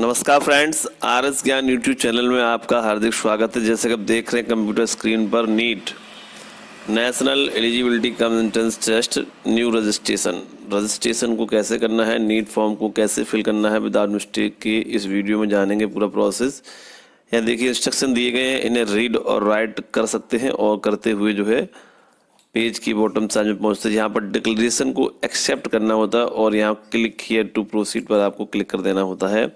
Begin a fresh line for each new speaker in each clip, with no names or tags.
नमस्कार friends R S Gyan YouTube channel में आपका हार्दिक स्वागत है। जैसे कि आप देख रहे हैं कंप्यूटर स्क्रीन पर NEET, national eligibility cum entrance test, new registration. Registration को कैसे करना है, नीट फॉर्म को कैसे फिल करना है, विदाउट मिस्टेक की इस वीडियो में जानेंगे पूरा प्रोसेस। यहाँ देखिए इंस्ट्रक्शन दिए गए हैं, इन्हें रीड और राइट कर सकते हैं और करते हुए जो है पेज की बॉटम साइड में पहुँचते हैं। यहाँ पर डिक्लेरेशन को एक्सेप्ट करना होता है और यहाँ क्लिक हियर टू प्रोसीड पर आपको क्लिक कर देना होता है।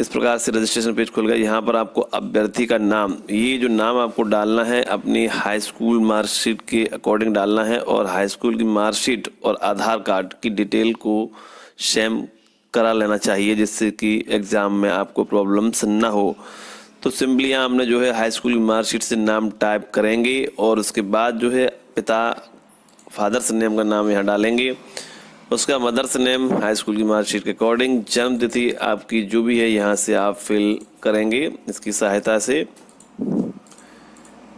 इस प्रकार से रजिस्ट्रेशन पेज खुल गया। यहाँ पर आपको अभ्यर्थी का नाम, ये जो नाम आपको डालना है, अपनी हाई स्कूल मार्कशीट के अकॉर्डिंग डालना है और हाई स्कूल की मार्कशीट और आधार कार्ड की डिटेल को सेम करा लेना चाहिए जिससे कि एग्ज़ाम में आपको प्रॉब्लम्स ना हो। तो सिंपली यहाँ हमने जो है हाई स्कूल की मार्कशीट से नाम टाइप करेंगे और उसके बाद जो है पिता फादर्स नेम का नाम यहाँ डालेंगे। उसका मदर्स नेम हाई स्कूल की मार्कशीट के अकॉर्डिंग जन्म तिथि आपकी जो भी है, यहाँ से आप फिल करेंगे इसकी सहायता से।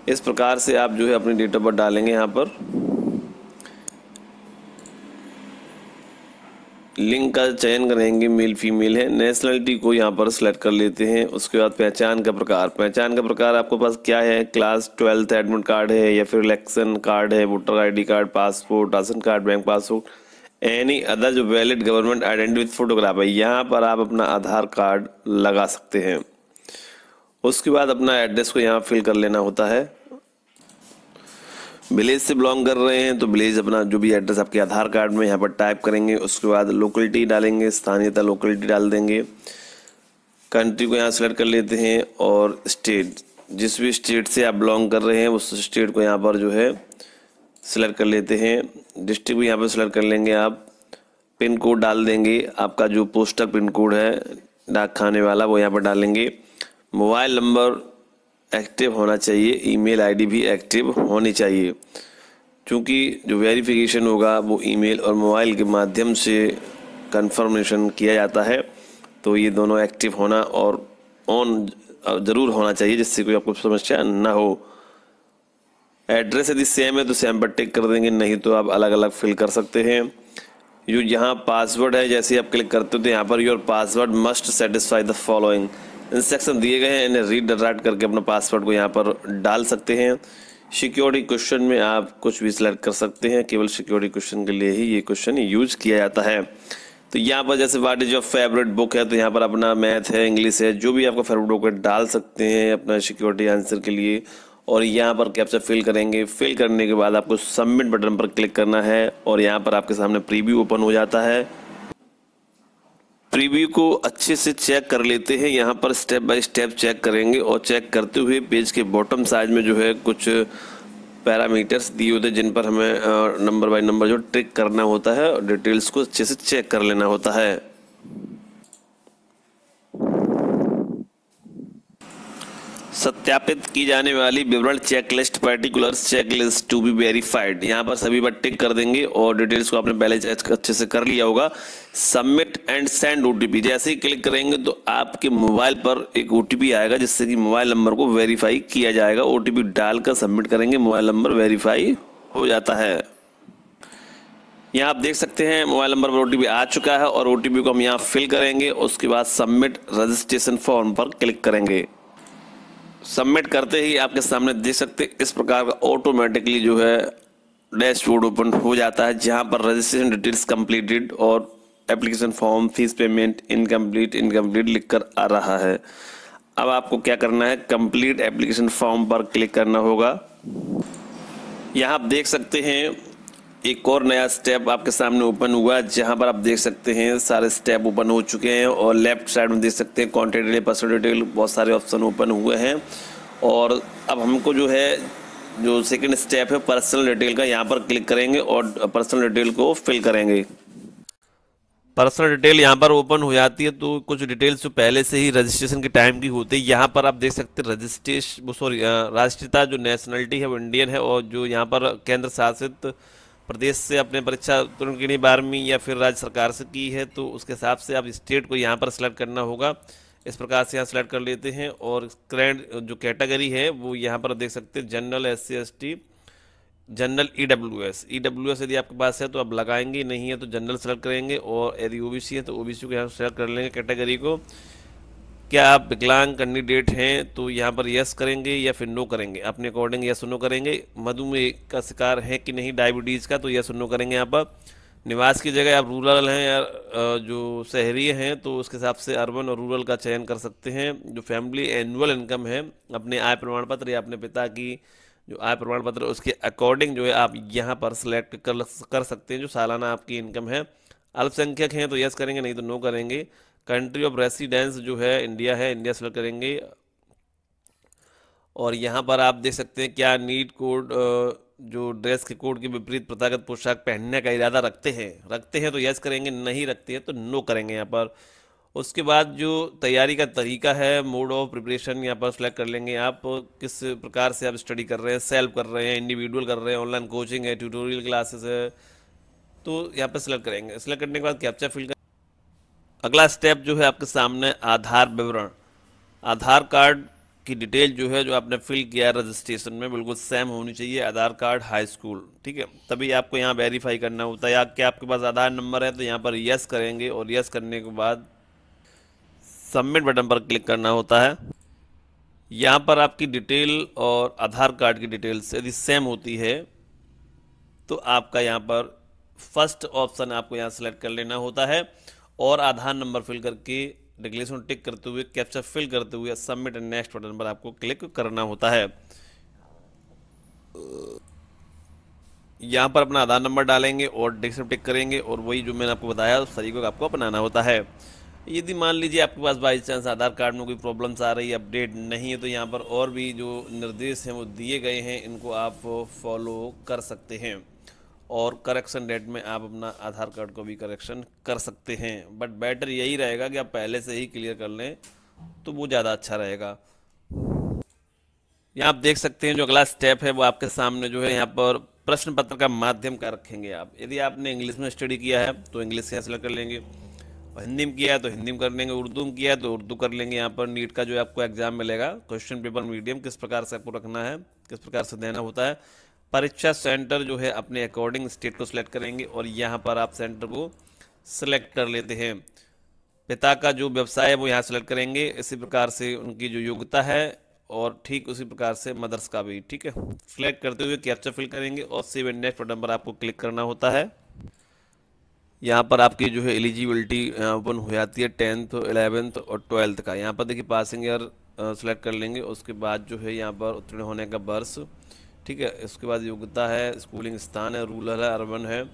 इस प्रकार से आप जो है अपनी डेट ऑफ़ बर्थ डालेंगे यहाँ पर। लिंक का चयन करेंगे, मेल, फीमेल है। नेशनलिटी को यहाँ पर सिलेक्ट कर लेते हैं। उसके बाद पहचान का प्रकार। पहचान का प्रकार आपके पास क्या है? क्लास ट्वेल्थ एडमिट कार्ड है या फिर इलेक्शन कार्ड है, voter ID card, passport, ration card, bank passport. Any other जो valid government identity with photograph है, यहाँ पर आप अपना आधार कार्ड लगा सकते हैं। उसके बाद अपना एड्रेस को यहाँ फिल कर लेना होता है। विलेज से बिलोंग कर रहे हैं तो विलेज अपना जो भी एड्रेस आपके आधार कार्ड में यहाँ पर टाइप करेंगे। उसके बाद लोकेलिटी डालेंगे, स्थानीयता लोकेलिटी डाल देंगे। कंट्री को यहाँ सेलेक्ट कर लेते हैं और स्टेट जिस भी स्टेट से आप बिलोंग कर रहे हैं, उस स्टेट को यहाँ पर जो है सेलेक्ट कर लेते हैं। डिस्ट्रिक्ट भी यहाँ पर सेलेक्ट कर लेंगे आप। पिन कोड डाल देंगे। आपका जो पोस्टल पिन कोड है, डाक खाने वाला, वो यहाँ पर डालेंगे। मोबाइल नंबर एक्टिव होना चाहिए। ईमेल आईडी भी एक्टिव होनी चाहिए। क्योंकि जो वेरिफिकेशन होगा, वो ईमेल और मोबाइल के माध्यम से कंफर्मेशन किया जाता है। तो ये दोनों एक्टिव होना और ऑन ज़रूर होना चाहिए, जिससे कोई आपको समस्या ना हो। एड्रेस यदि सेम है तो सेम पर टिक कर देंगे, नहीं तो आप अलग अलग फिल कर सकते हैं। जो यहाँ पासवर्ड है, जैसे आप क्लिक करते हो तो यहाँ पर your password must satisfy the following instruction दिए गए हैं। इन्हें रीड राइट करके अपना पासवर्ड को यहाँ पर डाल सकते हैं। सिक्योरिटी क्वेश्चन में आप कुछ भी सिलेक्ट कर सकते हैं। केवल सिक्योरिटी क्वेश्चन के लिए ही ये क्वेश्चन यूज़ किया जाता है। तो यहाँ पर जैसे what is your favourite book है तो यहाँ पर अपना मैथ है इंग्लिश है, जो भी आपका फेवरेट बुक है, डाल सकते हैं अपना सिक्योरिटी आंसर के लिए। और यहाँ पर कैप्चर फिल करेंगे। फिल करने के बाद आपको सबमिट बटन पर क्लिक करना है और यहाँ पर आपके सामने प्रीव्यू ओपन हो जाता है। प्रीव्यू को अच्छे से चेक कर लेते हैं। यहाँ पर स्टेप बाय स्टेप चेक करेंगे और चेक करते हुए पेज के बॉटम साइज़ में जो है कुछ पैरामीटर्स दिए होते हैं जिन पर हमें नंबर बाय नंबर जो ट्रिक करना होता है और डिटेल्स को अच्छे से चेक कर लेना होता है। सत्यापित की जाने वाली विवरण checklist particular checklist to be verified यहाँ पर सभी बार टिक कर देंगे और डिटेल्स को आपने पहले अच्छे से कर लिया होगा। सबमिट एंड सेंड ओटीपी जैसे ही क्लिक करेंगे तो आपके मोबाइल पर एक ओटीपी आएगा, जिससे कि मोबाइल नंबर को वेरीफाई किया जाएगा। ओटीपी डालकर सबमिट करेंगे मोबाइल नंबर वेरीफाई हो जाता है। यहाँ आप देख सकते हैं मोबाइल नंबर पर ओटीपी आ चुका है और ओटीपी को हम यहाँ फिल करेंगे। उसके बाद सबमिट रजिस्ट्रेशन फॉर्म पर क्लिक करेंगे। सबमिट करते ही आपके सामने देख सकते इस प्रकार का ऑटोमेटिकली जो है डैशबोर्ड ओपन हो जाता है, जहाँ पर रजिस्ट्रेशन डिटेल्स कंप्लीटेड और application form fees payment incomplete incomplete लिखकर आ रहा है। अब आपको क्या करना है? कंप्लीट एप्लीकेशन फॉर्म पर क्लिक करना होगा। यहाँ आप देख सकते हैं एक और नया स्टेप आपके सामने ओपन हुआ, जहाँ पर आप देख सकते हैं, सारे स्टेप ओपन हो चुके हैं और लेफ़्ट साइड में देख सकते हैं कॉन्टेक्ट डिटेल पर्सनल डिटेल बहुत सारे ऑप्शन ओपन हुए हैं। और अब हमको जो है, जो सेकंड स्टेप है पर्सनल डिटेल का, यहाँ पर क्लिक करेंगे और पर्सनल डिटेल को फिल करेंगे। पर्सनल डिटेल यहाँ पर ओपन हो जाती है तो कुछ डिटेल्स जो पहले से ही रजिस्ट्रेशन के टाइम की होती है, यहाँ पर आप देख सकते हैं रजिस्ट्रेशन सॉरी राष्ट्रीयता जो नेशनलिटी है, वो इंडियन है, और जो यहाँ पर केंद्र शासित प्रदेश से अपने परीक्षा उत्तीर्ण बारहवीं या फिर राज्य सरकार से की है तो उसके हिसाब से आप स्टेट को यहाँ पर सेलेक्ट करना होगा। इस प्रकार से यहाँ सेलेक्ट कर लेते हैं और करेंट जो कैटेगरी है, वो यहाँ पर देख सकते हैं general S C S T general E W S E W S यदि आपके पास है तो आप लगाएँगे, नहीं है तो जनरल सेलेक्ट करेंगे और यदि ओबीसी है तो ओबीसी को यहाँ सेलेक्ट कर लेंगे कैटेगरी को। क्या आप विकलांग कैंडिडेट हैं तो यहाँ पर यस करेंगे या फिर नो करेंगे? अपने अकॉर्डिंग यस नो करेंगे? मधुमेह का शिकार है कि नहीं? डायबिटीज़ का तो यस नो करेंगे यहाँ पर निवास की जगह आप रूरल हैं या जो शहरी हैं तो उसके हिसाब से अर्बन और रूरल का चयन कर सकते हैं। जो फैमिली एनुअल इनकम है, अपने आय प्रमाण पत्र या अपने पिता की जो आय प्रमाण पत्र, उसके अकॉर्डिंग जो है आप यहाँ पर सिलेक्ट कर कर सकते हैं, जो सालाना आपकी इनकम है। अल्पसंख्यक हैं तो यस करेंगे, नहीं तो नो करेंगे। कंट्री ऑफ़ रेसिडेंस जो है इंडिया है इंडिया सेलेक्ट करेंगे। और यहाँ पर आप देख सकते हैं क्या नीट कोड जो ड्रेस के कोड के विपरीत प्रथागत पोशाक पहनने का इरादा रखते हैं। रखते हैं तो यस करेंगे, नहीं रखते हैं तो नो करेंगे यहाँ पर। उसके बाद जो तैयारी का तरीका है मोड ऑफ़ प्रिपरेशन यहाँ पर सेलेक्ट कर लेंगे आप। किस प्रकार से आप स्टडी कर रहे हैं सेल्फ कर रहे हैं इंडिविजुअल कर रहे हैं ऑनलाइन कोचिंग है ट्यूटोरियल क्लासेस है तो यहाँ पर सेलेक्ट करेंगे। सेलेक्ट करने के बाद कैप्चा फिल कर अगला स्टेप जो है आपके सामने आधार विवरण। आधार कार्ड की डिटेल जो है जो आपने फिल किया है रजिस्ट्रेशन में, बिल्कुल सेम होनी चाहिए। आधार कार्ड हाई स्कूल ठीक है? तभी आपको यहाँ वेरीफाई करना होता है। या क्या आपके पास आधार नंबर है तो यहाँ पर यस करेंगे और यस करने के बाद सबमिट बटन पर क्लिक करना होता है। यहाँ पर आपकी डिटेल और आधार कार्ड की डिटेल्स यदि सेम होती है तो आपका यहाँ पर फ़र्स्ट ऑप्शन आपको यहाँ सेलेक्ट कर लेना होता है। और आधार नंबर फिल करके डिक्लेरेशन टिक करते हुए, कैप्चर फिल करते हुए सबमिट एंड नेक्स्ट बटन पर आपको क्लिक करना होता है। यहाँ पर अपना आधार नंबर डालेंगे और डिक्लेरेशन टिक करेंगे और वही जो मैंने आपको बताया उस तरीके को आपको अपनाना होता है। यदि मान लीजिए आपके पास बाई चांस आधार कार्ड में कोई प्रॉब्लम्स आ रही है अपडेट नहीं है तो यहाँ पर और भी जो निर्देश हैं वो दिए गए हैं, इनको आप फॉलो कर सकते हैं। और करेक्शन डेट में आप अपना आधार कार्ड को भी करेक्शन कर सकते हैं। बट बेटर यही रहेगा कि आप पहले से ही क्लियर कर लें तो वो ज़्यादा अच्छा रहेगा। यहाँ आप देख सकते हैं जो अगला स्टेप है, वो आपके सामने जो है, यहाँ पर प्रश्न पत्र का माध्यम का रखेंगे आप। यदि आपने इंग्लिश में स्टडी किया है तो इंग्लिश से सेलेक्ट कर लेंगे। और हिंदी में किया है तो हिंदी में कर लेंगे। उर्दू में किया है तो उर्दू कर लेंगे। यहाँ पर नीट का जो आपको एग्ज़ाम मिलेगा क्वेश्चन पेपर मीडियम किस प्रकार से आपको रखना है, किस प्रकार से देना होता है परीक्षा सेंटर जो है अपने अकॉर्डिंग स्टेट को सिलेक्ट करेंगे और यहाँ पर आप सेंटर को सिलेक्ट कर लेते हैं। पिता का जो व्यवसाय है वो यहाँ सेलेक्ट करेंगे। इसी प्रकार से उनकी जो योग्यता है और ठीक उसी प्रकार से मदर्स का भी, ठीक है? सिलेक्ट करते हुए कैप्चर फिल करेंगे और सेव एंड नेक्स्ट बटन पर आपको क्लिक करना होता है। यहाँ पर आपकी जो है एलिजिबिलिटी ओपन हो जाती है टेंथ, इलेवेंथ और ट्वेल्थ का। यहाँ पर देखिए पासिंग ईयर सेलेक्ट कर लेंगे। उसके बाद जो है यहाँ पर उत्तीर्ण होने का वर्ष ठीक है, इसके बाद योग्यता है, स्कूलिंग स्थान है, रूरल है, अर्बन है।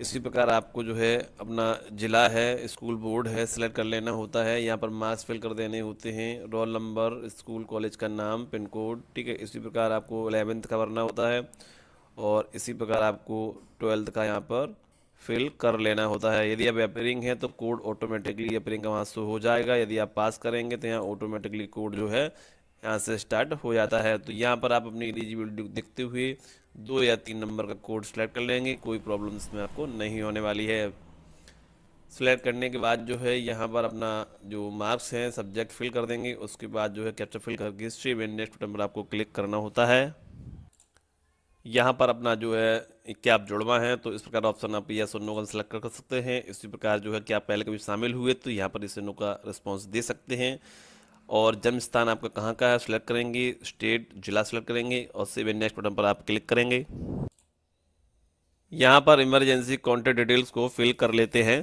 इसी प्रकार आपको जो है, अपना ज़िला है, स्कूल बोर्ड है, सिलेक्ट कर लेना होता है। यहाँ पर मार्क्स फिल कर देने होते हैं, रोल नंबर, स्कूल, कॉलेज का नाम, पिन कोड, ठीक है। इसी प्रकार आपको अलेवेंथ का भरना होता है और इसी प्रकार आपको ट्वेल्थ का यहाँ पर फिल कर लेना होता है। यदि आप अपेयरिंग है तो कोड ऑटोमेटिकली अपेयरिंग का वहाँ शो हो जाएगा। यदि आप पास करेंगे तो यहाँ ऑटोमेटिकली कोड जो है यहाँ से स्टार्ट हो जाता है। तो यहाँ पर आप अपनी एलिजिबिलिटी देखते हुए दो या तीन नंबर का कोड सेलेक्ट कर लेंगे। कोई प्रॉब्लम इसमें आपको नहीं होने वाली है। सेलेक्ट करने के बाद जो है यहाँ पर अपना जो मार्क्स हैं सब्जेक्ट फिल कर देंगे। उसके बाद जो है कैप्चर फिल करके हिस्ट्री में नेक्स्ट पर आपको क्लिक करना होता है। यहाँ पर अपना जो है क्या आप जुड़वा हैं तो इस प्रकार ऑप्शन आप यस और नो का सेलेक्ट कर सकते हैं। इसी प्रकार जो है कि आप पहले कभी शामिल हुए तो यहाँ पर इस नो का रिस्पॉन्स दे सकते हैं। और जन्म स्थान आपका कहाँ का है सिलेक्ट करेंगे स्टेट जिला सेलेक्ट करेंगे और सेव नेक्स्ट बटन पर आप क्लिक करेंगे। यहाँ पर इमरजेंसी कॉन्टेक्ट डिटेल्स को फिल कर लेते हैं।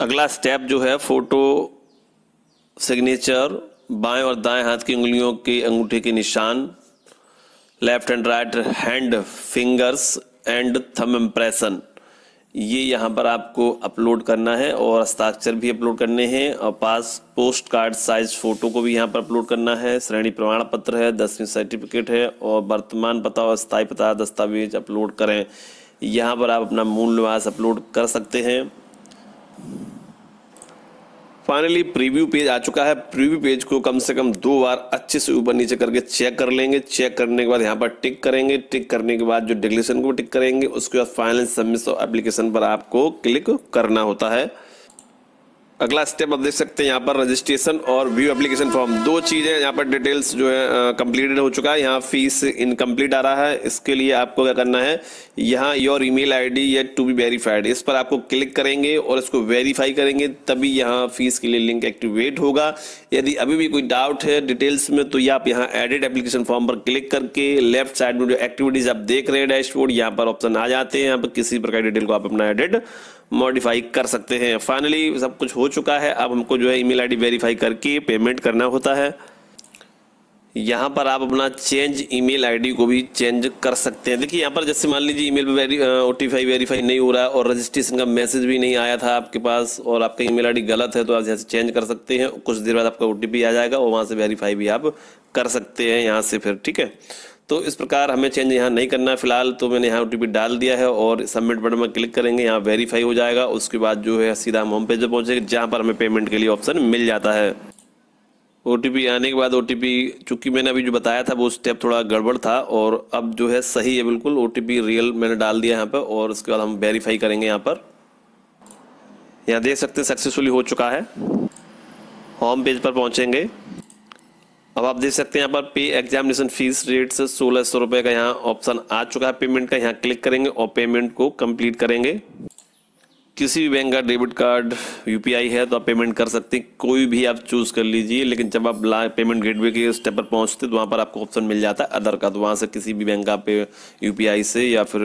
अगला स्टेप जो है फ़ोटो सिग्नेचर बाएँ और दाएँ हाथ की उंगलियों के अंगूठे के निशान left and right hand fingers and thumb impression ये यहाँ पर आपको अपलोड करना है और हस्ताक्षर भी अपलोड करने हैं और पास पोस्ट कार्ड साइज़ फ़ोटो को भी यहाँ पर अपलोड करना है। श्रेणी प्रमाण पत्र है, दसवीं सर्टिफिकेट है और वर्तमान पता और स्थायी पता दस्तावेज़ अपलोड करें। यहाँ पर आप अपना मूल निवास अपलोड कर सकते हैं। फाइनली प्रीव्यू पेज आ चुका है। प्रीव्यू पेज को कम से कम दो बार अच्छे से ऊपर नीचे करके चेक कर लेंगे। चेक करने के बाद यहाँ पर टिक करेंगे। टिक करने के बाद जो डिक्लेशन को टिक करेंगे, उसके बाद फाइनल सबमिट एप्लीकेशन पर आपको क्लिक करना होता है। अगला स्टेप आप देख सकते हैं यहाँ पर रजिस्ट्रेशन और व्यू एप्लीकेशन फॉर्म दो चीज़ें यहाँ पर डिटेल्स जो है कंप्लीटेड हो चुका है। यहाँ फ़ीस इनकम्प्लीट आ रहा है। इसके लिए आपको क्या करना है, यहाँ your email ID yet to be verified इस पर आपको क्लिक करेंगे और इसको वेरीफाई करेंगे, तभी यहाँ फ़ीस के लिए लिंक एक्टिवेट होगा। यदि अभी भी कोई डाउट है डिटेल्स में तो ये आप यहाँ एडिट एप्लीकेशन फॉर्म पर क्लिक करके लेफ़्ट साइड में जो एक्टिविटीज़ आप देख रहे हैं डैशबोर्ड यहाँ पर ऑप्शन आ जाते हैं। यहाँ पर किसी प्रकार डिटेल को आप अपना एडिट मॉडिफाई कर सकते हैं। फाइनली सब कुछ हो चुका है। अब हमको जो है ईमेल आईडी वेरीफाई करके पेमेंट करना होता है। यहाँ पर आप अपना चेंज ईमेल आईडी को भी चेंज कर सकते हैं। देखिए, यहाँ पर जैसे मान लीजिए ईमेल वेरी ओ टी वेरीफाई नहीं हो रहा है और रजिस्ट्रेशन का मैसेज भी नहीं आया था आपके पास और आपका ईमेल आईडी गलत है तो आप यहाँ से चेंज कर सकते हैं। कुछ देर बाद आपका ओ आ जाएगा और वहाँ से वेरीफाई भी आप कर सकते हैं यहाँ से फिर, ठीक है? तो इस प्रकार हमें चेंज यहाँ नहीं करना है। फ़िलहाल तो मैंने यहाँ ओ डाल दिया है और सबमिट बटन में क्लिक करेंगे। यहाँ वेरीफाई हो जाएगा। उसके बाद जो है सीधा हम होम पेज पर पहुँचेंगे, जहाँ पर हमें पेमेंट के लिए ऑप्शन मिल जाता है। ओटीपी आने के बाद ओ टी चूँकि मैंने अभी जो बताया था, वो स्टेप थोड़ा गड़बड़ था और अब जो है सही है बिल्कुल। ओटीपी रियल मैंने डाल दिया यहाँ पर और उसके बाद हम वेरीफाई करेंगे यहाँ पर। यहाँ देख सकते हैं सक्सेसफुली हो चुका है। होम पेज पर पहुँचेंगे। अब आप देख सकते हैं यहाँ पर पे एग्जामिनेशन फ़ीस रेट से सोलह सौ रुपए का यहाँ ऑप्शन आ चुका है। पेमेंट का यहाँ क्लिक करेंगे और पेमेंट को कंप्लीट करेंगे। किसी भी बैंक का डेबिट कार्ड यूपीआई है तो आप पेमेंट कर सकते हैं। कोई भी आप चूज़ कर लीजिए, लेकिन जब आप पेमेंट गेटवे के स्टेप पर पहुँचते तो वहाँ पर आपको ऑप्शन मिल जाता है। अदर का तो वहाँ से किसी भी बैंक का पे यूपीआई से या फिर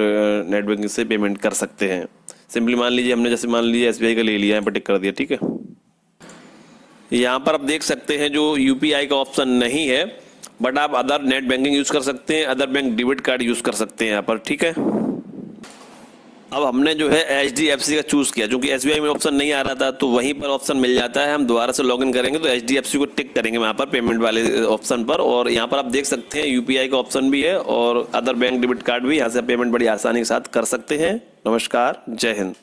नेट बैंकिंग से पेमेंट कर सकते हैं। सिंपली मान लीजिए हमने जैसे मान लीजिए एसबीआई का ले लिया है पर टिक कर दिया, ठीक है? यहाँ पर आप देख सकते हैं जो यूपीआई का ऑप्शन नहीं है बट आप अदर नेट बैंकिंग यूज़ कर सकते हैं other bank debit card use कर सकते हैं यहाँ पर, ठीक है? अब हमने जो है एच डी एफ़ सी का चूज़ किया क्योंकि एस बी आई में ऑप्शन नहीं आ रहा था तो वहीं पर ऑप्शन मिल जाता है, हम दोबारा से लॉगिन करेंगे तो एच डी एफ़ सी को टिक करेंगे वहाँ पर पेमेंट वाले ऑप्शन पर, और यहाँ पर आप देख सकते हैं यूपीआई का ऑप्शन भी है, और अदर बैंक डेबिट कार्ड भी यहाँ से पेमेंट बड़ी आसानी के साथ कर सकते हैं। नमस्कार, जय हिंद।